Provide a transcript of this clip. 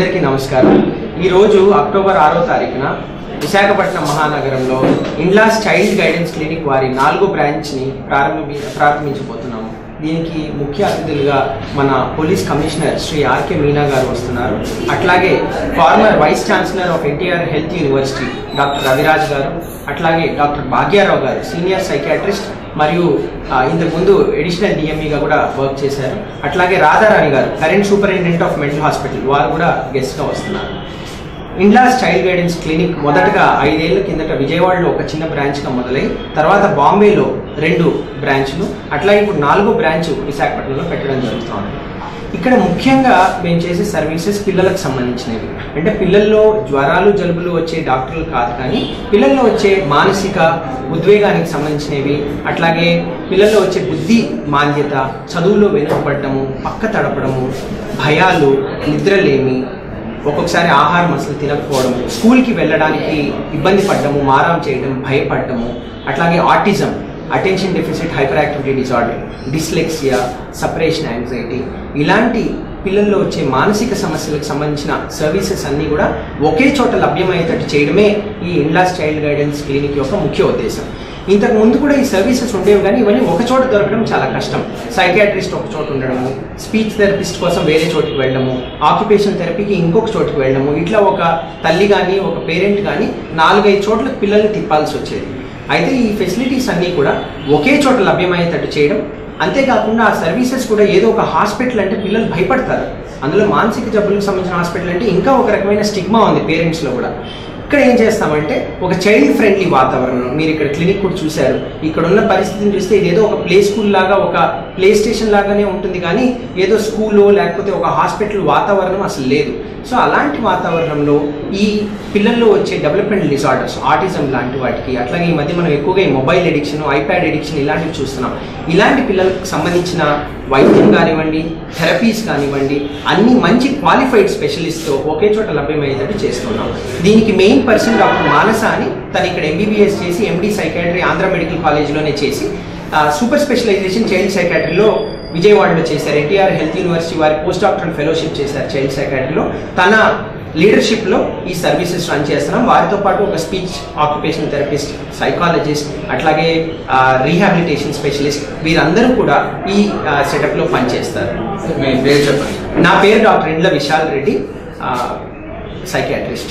అందరికీ నమస్కారం. ఈరోజు అక్టోబర్ ఆరో తారీఖున విశాఖపట్నం మహానగరంలో ఇన్లాస్ చైల్డ్ గైడెన్స్ క్లినిక్ వారి నాలుగో బ్రాంచ్ని ప్రారంభి ప్రారంభించబోతున్నాము. దీనికి ముఖ్య అతిథులుగా మన police commissioner Shri RK Meena గారు వస్తున్నారు. అట్లాగే former vice chancellor of NTR health university doctor Raviraj గారు అట్లాగే డాక్టర్ భాగ్యారావు గారు సీనియర్ సైకాట్రిస్ట్ మరియు ఇంతకుముందు ఎడిషనల్ డిఎంఈగా కూడా వర్క్ చేశారు. అట్లాగే రాధారాణి గారు current superintendent of mental hospital వారు కూడా గెస్ట్గా వస్తున్నారు. ఇండ్లాస్ చైల్డ్ గైడెన్స్ క్లినిక్ మొదటగా ఐదేళ్ళ కిందట విజయవాడలో ఒక చిన్న బ్రాంచ్గా మొదలై తర్వాత బాంబేలో రెండు బ్రాంచ్లు అట్లాగే ఇప్పుడు నాలుగో బ్రాంచ్ విశాఖపట్నంలో పెట్టడం జరుగుతోంది. ఇక్కడ ముఖ్యంగా మేము చేసే సర్వీసెస్ పిల్లలకు సంబంధించినవి. అంటే పిల్లల్లో జ్వరాలు జలుబులు వచ్చే డాక్టర్లు కాదు కానీ పిల్లల్లో వచ్చే మానసిక ఉద్వేగానికి సంబంధించినవి అట్లాగే పిల్లల్లో వచ్చే బుద్ధి మాంద్యత చదువులో వెనుకబడటము పక్క తడపడము భయాలు నిద్రలేమి ఒక్కొక్కసారి ఆహారం అసలు తినకపోవడం స్కూల్కి వెళ్ళడానికి ఇబ్బంది పడ్డము మారం చేయడం భయపడటము అట్లాగే autism. Attention deficit hyperactivity disorder dyslexia separation anxiety ఇలాంటి పిల్లల్లో వచ్చే మానసిక సమస్యలకు సంబంధించిన సర్వీసెస్ అన్నీ కూడా ఒకే చోట లభ్యమయ్యేటట్టు చేయడమే ఈ ఇండ్లాస్ చైల్డ్ గైడెన్స్ క్లినిక్ యొక్క ముఖ్య ఉద్దేశం. ఇంతకు ముందు కూడా ఈ సర్వీసెస్ ఉండేవి కానీ ఇవన్నీ ఒక చోట దొరకడం చాలా కష్టం. సైకాట్రిస్ట్ ఒక చోట ఉండడము స్పీచ్ థెరపిస్ట్ కోసం వేరే చోటుకి వెళ్ళడము ఆక్యుపేషన్ థెరపీకి ఇంకొక చోటుకి వెళ్ళడము ఇట్లా ఒక తల్లి కానీ ఒక పేరెంట్ కానీ నాలుగైదు చోట్ల పిల్లల్ని తిప్పాల్సి వచ్చేది. అయితే ఈ ఫెసిలిటీస్ అన్నీ కూడా ఒకే చోట లభ్యమయ్యేటట్టు చేయడం అంతేకాకుండా ఆ సర్వీసెస్ కూడా ఏదో ఒక హాస్పిటల్ అంటే పిల్లలు భయపడతారు. అందులో మానసిక జబ్బులకు సంబంధించిన హాస్పిటల్ అంటే ఇంకా ఒక రకమైన స్టిగ్మా ఉంది పేరెంట్స్లో కూడా. ఇక్కడ ఏం చేస్తామంటే ఒక చైల్డ్ ఫ్రెండ్లీ వాతావరణం మీరు ఇక్కడ క్లినిక్ కూడా చూశారు. ఇక్కడ ఉన్న పరిస్థితిని చూస్తే ఇదేదో ఒక ప్లే స్కూల్ లాగా ఒక ప్లే స్టేషన్ లాగానే ఉంటుంది కానీ ఏదో స్కూల్లో లేకపోతే ఒక హాస్పిటల్ వాతావరణం అసలు లేదు. సో అలాంటి వాతావరణంలో ఈ పిల్లల్లో వచ్చే డెవలప్మెంట్ డిసార్డర్స్ ఆటిజం లాంటి వాటికి అట్లాగే ఈ మధ్య మనం ఎక్కువగా ఈ మొబైల్ ఎడిక్షన్ ఐప్యాడ్ ఎడిక్షన్ ఇలాంటివి చూస్తున్నాం. ఇలాంటి పిల్లలకు సంబంధించిన వైద్యం కానివ్వండి థెరపీస్ కానివ్వండి అన్ని మంచి క్వాలిఫైడ్ స్పెషలిస్ట్తో ఒకే చోట లభ్యమయ్యేటట్టు చేస్తున్నాం. దీనికి మెయిన్ పర్సన్ డాక్టర్ మానస అని తను ఇక్కడ ఎంబీబీఎస్ చేసి M D psychiatry Andhra medical కాలేజ్లోనే చేసి సూపర్ స్పెషలైజేషన్ చైల్డ్ సైకాట్రీలో విజయవాడలో చేశారు. ఎన్టీఆర్ హెల్త్ యూనివర్సిటీ వారి పోస్ట్ డాక్టరల్ ఫెలోషిప్ చేశారు చైల్డ్ సైకాట్రీలో తన లీడర్షిప్లో ఈ సర్వీసెస్ రన్ చేస్తున్నాం. వారితో పాటు ఒక స్పీచ్ ఆక్యుపేషన్ థెరపిస్ట్ సైకాలజిస్ట్ అట్లాగే రీహాబిలిటేషన్ స్పెషలిస్ట్ వీరందరూ కూడా ఈ సెటప్లో పనిచేస్తారు. నా పేరు డాక్టర్ ఇండ్ల విశాల్ రెడ్డి సైకాట్రిస్ట్